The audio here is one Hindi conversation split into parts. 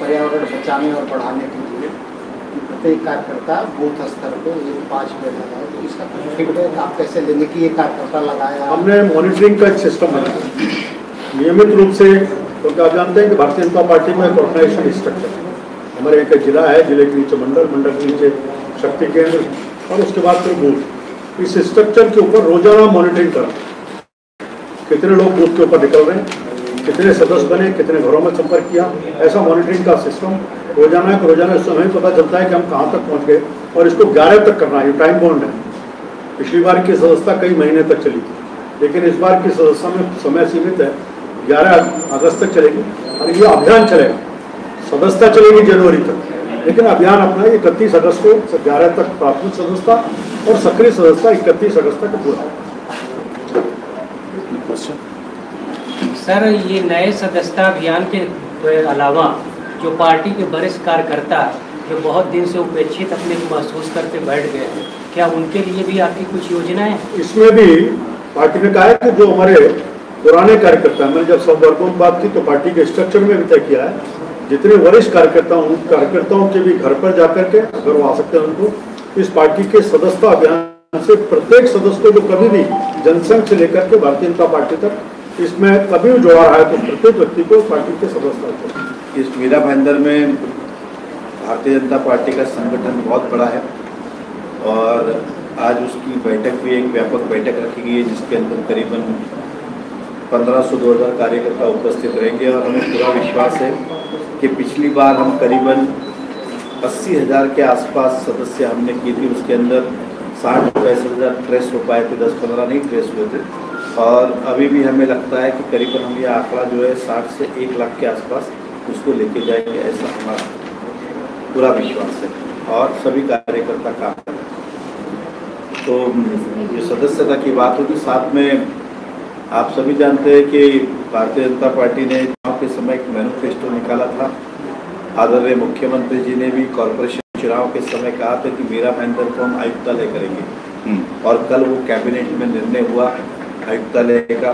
पर्यावरण बचाने और बढ़ाने के लिए कि प्रत्येक कार्यकर्ता बूथ स्तर पे ये पाँच पेड़ लगाए। तो इसका कुछ फीडबैक आप कैसे लेंगे कि ये कार्यकर्ता लगाया हमने मॉनिटरिंग का एक सिस्टम बनाया। नियमित रूप से क्योंकि आप जानते हैं कि भारतीय जनता पार्टी में एक ऑर्गेनाइजेशन स्ट्रक्चर है। हमारे एक जिला है, ज़िले के नीचे मंडल मंडल के नीचे शक्ति केंद्र और उसके बाद फिर बूथ। इस स्ट्रक्चर के ऊपर रोज़ाना मॉनिटरिंग करना कितने लोग बूथ के ऊपर निकल रहे हैं? कितने सदस्य बने, कितने घरों में संपर्क किया, ऐसा मॉनिटरिंग का सिस्टम रोज़ाना के रोज़ाना इस समय पता चलता है कि हम कहाँ तक पहुँच गए और इसको ग्यारह तक करना है टाइम बॉन्ड है। पिछली बार की सदस्यता कई महीने तक चली थी, लेकिन इस बार की सदस्यता में समय सीमित है, ग्यारह अगस्त तक चलेगी और ये अभियान चलेगा। सदस्यता चलेगी जनवरी तक, लेकिन अभियान अपना इकतीस अगस्त को ग्यारह तक प्राथमिक सदस्यता और सक्रिय सदस्यता इकतीस अगस्त तक पूरा। सर, ये नए सदस्यता अभियान के अलावा जो पार्टी के वरिष्ठ कार्यकर्ता जो बहुत दिन से उपेक्षित अपने को महसूस करके बैठ गए हैं, क्या उनके लिए भी आपकी कुछ योजनाएँ हैं? इसमें भी पार्टी ने कहा है कि जो हमारे पुराने कार्यकर्ता, मैंने जब सब वर्गों में बात की तो पार्टी के स्ट्रक्चर में भी तय किया है। जितने वरिष्ठ कार्यकर्ता उन कार्यकर्ताओं के भी घर पर जाकर के अगर वो आ सकते हैं उनको। इस पार्टी के सदस्यता अभियान से प्रत्येक सदस्य को जो कभी भी जनसंघ से लेकर के भारतीय जनता पार्टी तक इसमें कभी जोड़ा रहा है तो प्रत्येक व्यक्ति को पार्टी के सदस्य इस मीरा भाईंदर में भारतीय जनता पार्टी का संगठन बहुत बड़ा है और आज उसकी बैठक भी एक व्यापक बैठक रखी गई है, जिसके अंदर करीबन 1500 दो हज़ार कार्यकर्ता उपस्थित रहेंगे और हमें पूरा विश्वास है कि पिछली बार हम करीबन अस्सी हज़ार के आसपास सदस्य हमने की थी। उसके अंदर साठ पैंसठ हज़ार ट्रेस हो पाए थे, दस पंद्रह नहीं ट्रेस हुए थे। और अभी भी हमें लगता है कि करीबन हम ये आंकड़ा जो है साठ से एक लाख के आसपास उसको लेके जाएँगे ऐसा हमारा पूरा विश्वास है। और सभी कार्यकर्ता काम कर तो ये सदस्यता की बात होगी। साथ में आप सभी जानते हैं कि भारतीय जनता पार्टी ने चुनाव के समय एक मैनिफेस्टो निकाला था। आदरणीय मुख्यमंत्री जी ने भी कॉरपोरेशन चुनाव के समय कहा था कि मीरा महेंद्र को हम आयुक्तालय करेंगे। और कल वो कैबिनेट में निर्णय हुआ आयुक्तालय का।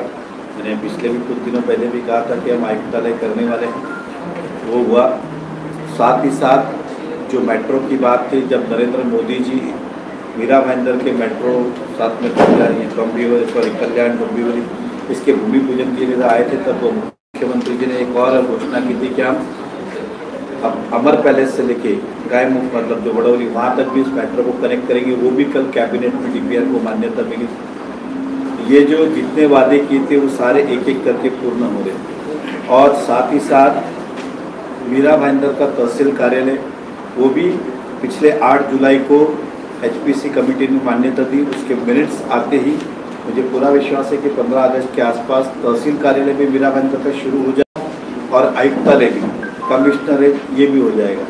मैंने पिछले भी कुछ दिनों पहले भी कहा था कि हम आयुक्तालय करने वाले हैं। वो हुआ। साथ ही साथ जो मेट्रो की बात थी, जब नरेंद्र मोदी जी मीरा महेंद्र के मेट्रो साथ में कल्याण डोंबिवली सॉरी, कल्याण डोंबिवली इसके भूमि पूजन के लिए आए थे, तब मुख्यमंत्री जी ने एक और घोषणा की थी कि हम अब अमर पैलेस से लेके गाय मतलब जो बड़ौली, वहाँ तक भी इस मेट्रो को कनेक्ट करेंगे। वो भी कल कैबिनेट में डीपीआर को मान्यता मिली। ये जो जितने वादे किए थे, वो सारे एक एक करके पूर्ण हो रहे और साथ ही साथ मीरा भाईंदर का तहसील कार्यालय, वो भी पिछले 8 जुलाई को एचपीसी कमेटी ने मान्यता दी। उसके मिनट्स आते ही मुझे पूरा विश्वास है कि 15 अगस्त के आसपास तहसील कार्यालय भी मीरा भाईंदर का शुरू हो जाए और आयुक्तालय भी कमिश्नरेट ये भी हो जाएगा।